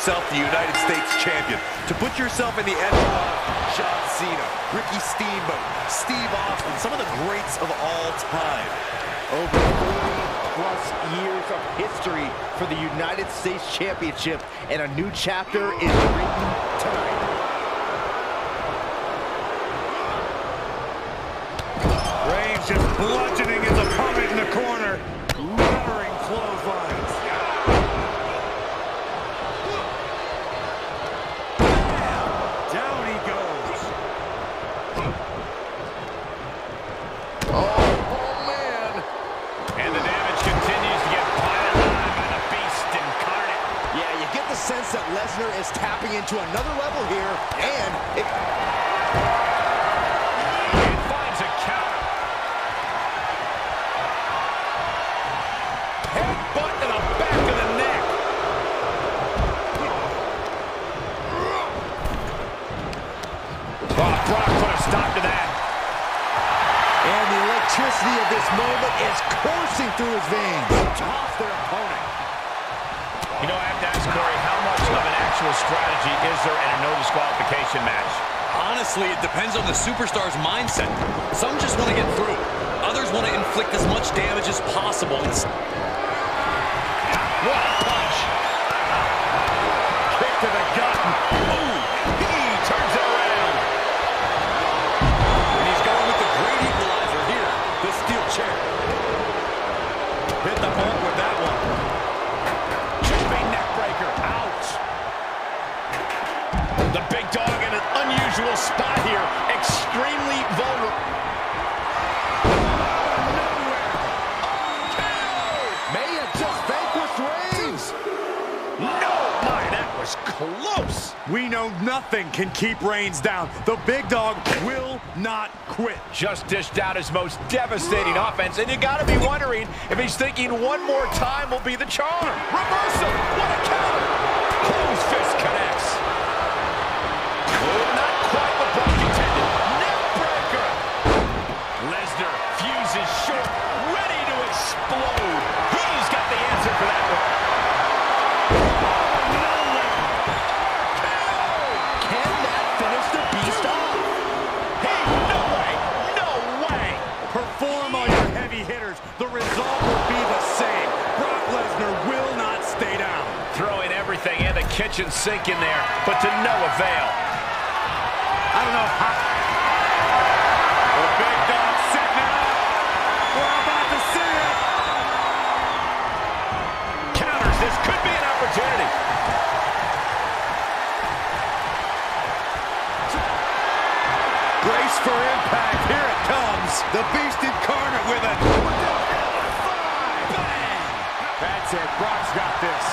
yourself the United States champion, to put yourself in the echelon of John Cena, Ricky Steamboat, Steve Austin, some of the greats of all time. Over 40 plus years of history for the United States Championship, and a new chapter is written tonight. Reigns just bludgeoning his opponent in the corner. Lowering clotheslines. Down he goes. Oh, man. And the damage continues to get piled on by the beast incarnate. Yeah, you get the sense that Lesnar is tapping into another level here, and it... And finds a counter. Headbutt to the back of the neck. Oh, Brock put a stop to that. And the electricity of this moment is coursing through his veins. Toss their opponent. You know, I have to ask Corey, how much of an actual strategy is there in a no disqualification match? Honestly, it depends on the superstar's mindset. Some just want to get through. Others want to inflict as much damage as possible. What close. We know nothing can keep Reigns down. The big dog will not quit. Just dished out his most devastating offense, and you got to be wondering if he's thinking one more time will be the charm. Reversal. Perform on your heavy hitters. The result will be the same. Brock Lesnar will not stay down. Throwing everything and the kitchen sink in there, but to no avail. I don't know how. The big dog setting it up. We're about to see it. Counters. This could be an opportunity. For impact. Here comes. The Beast Incarnate with a... Bang! That's it. Brock's got this.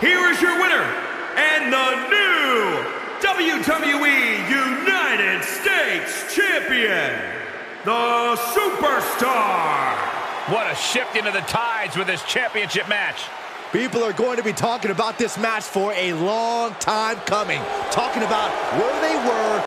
Here is your winner and the new WWE United States Champion, the Superstar. What a shift into the tides with this championship match. People are going to be talking about this match for a long time coming. Talking about where they were